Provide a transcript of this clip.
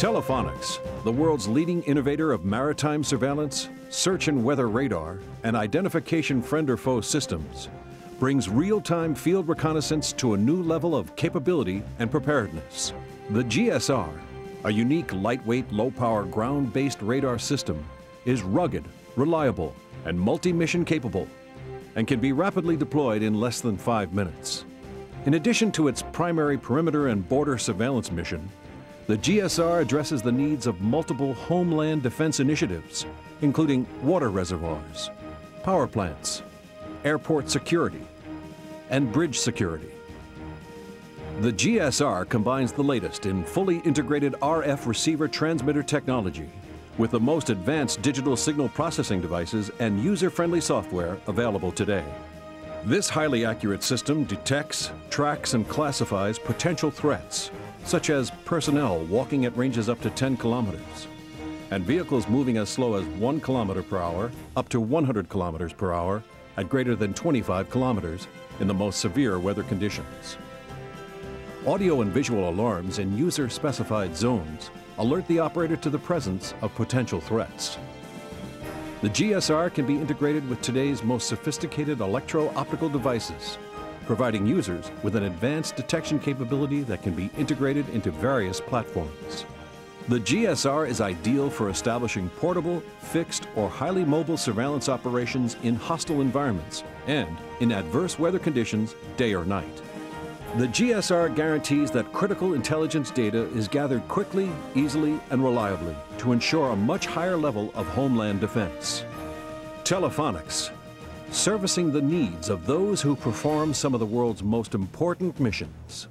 Telephonics, the world's leading innovator of maritime surveillance, search and weather radar, and identification friend or foe systems, brings real-time field reconnaissance to a new level of capability and preparedness. The GSR, a unique lightweight, low-power ground-based radar system, is rugged, reliable, and multi-mission capable, and can be rapidly deployed in less than five minutes. In addition to its primary perimeter and border surveillance mission, the GSR addresses the needs of multiple homeland defense initiatives, including water reservoirs, power plants, airport security, and bridge security. The GSR combines the latest in fully integrated RF receiver transmitter technology with the most advanced digital signal processing devices and user-friendly software available today. This highly accurate system detects, tracks, and classifies potential threats such as personnel walking at ranges up to 10 kilometers, and vehicles moving as slow as 1 kilometer per hour up to 100 kilometers per hour at greater than 25 kilometers in the most severe weather conditions. Audio and visual alarms in user-specified zones alert the operator to the presence of potential threats. The GSR can be integrated with today's most sophisticated electro-optical devices providing users with an advanced detection capability that can be integrated into various platforms. The GSR is ideal for establishing portable, fixed, or highly mobile surveillance operations in hostile environments and in adverse weather conditions, day or night. The GSR guarantees that critical intelligence data is gathered quickly, easily, and reliably to ensure a much higher level of homeland defense. Telephonics servicing the needs of those who perform some of the world's most important missions.